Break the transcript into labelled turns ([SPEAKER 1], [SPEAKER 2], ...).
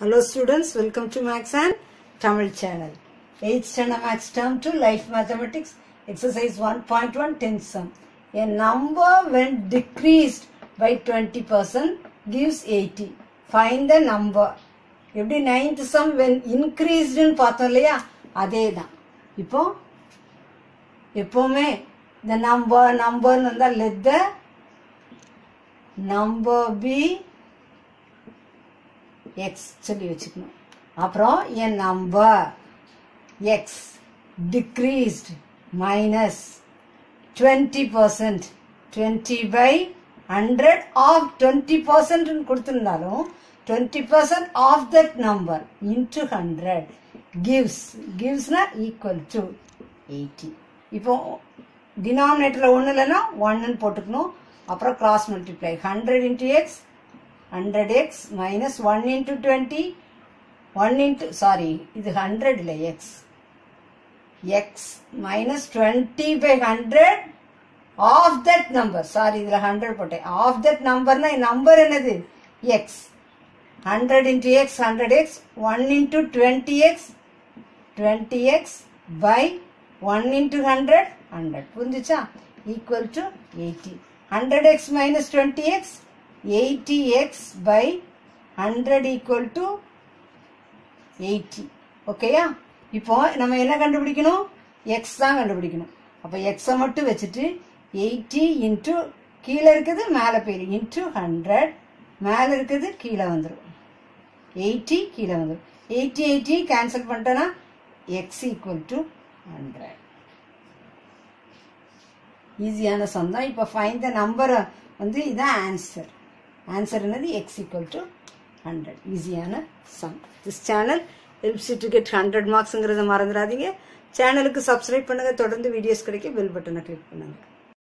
[SPEAKER 1] Hello students, welcome to Max and Tamil channel. 8th standard Max term to Life Mathematics, exercise 1.1 10 sum. A number when decreased by 20% gives 80. Find the number. எப்படி ninth some when இன்க்ரீஸ்டுன்னு பார்த்தோம் இல்லையா அதே தான் இப்போ எப்போவுமே இந்த number நம்பர்னு வந்தால் let the number B X சொல்லி வச்சுக்கணும் அப்புறம் என் number x decreased minus twenty percent twenty by hundred of twenty பர்சன்ட்னு கொடுத்துருந்தாலும் twenty percent of that number into hundred gives கிவ்ஸ்னா equal to eighty இப்போ டினாமினேட்டரில் ஒன்று இல்லைன்னா ஒன்னு போட்டுக்கணும் அப்புறம் cross multiply hundred into x hundred x minus one into twenty one into sorry இது hundred இல்லை x x minus twenty by hundred of that number sorry இதில் ஹண்ட்ரட் போட்டேன் ஆஃப் தட் நம்பர்னா நம்பர் என்னது x hundred into x hundred x one into twenty x twenty x by one into hundred hundred புரிஞ்சுச்சா equal to eighty hundred x minus twenty x eighty x by hundred equal to eighty ஓகேயா இப்போ நம்ம என்ன கண்டுபிடிக்கணும்? X தான் கண்டுபிடிக்கணும். அப்போ எக்ஸை மட்டும் வச்சுட்டு எயிட்டி இன்ட்டு கீழே இருக்குது மேலே போயிடும் இன்ட்டு ஹண்ட்ரட் மேலே இருக்குது கீழே வந்துடும் எயிட்டி கீழே வந்துடும் எயிட்டி எயிட்டி கேன்சல் பண்ணிட்டோன்னா எக்ஸ் ஈக்குவல் டு ஹண்ட்ரட் ஈஸியான சொந்தம் இப்போ ஃபைன் த நம்பரை வந்து இதுதான் ஆன்சர் ஆன்சர் என்னது? எக்ஸ் ஈக்குவல் டு ஹண்ட்ரட் ஈஸியான sum this channel helps to get hundred மார்க்ஸுங்கிறத மறந்துடாதீங்க. சேனலுக்கு சப்ஸ்கிரைப் பண்ணுங்கள் தொடர்ந்து வீடியோஸ் கிடைக்க பெல் பட்டனை கிளிக் பண்ணுங்கள்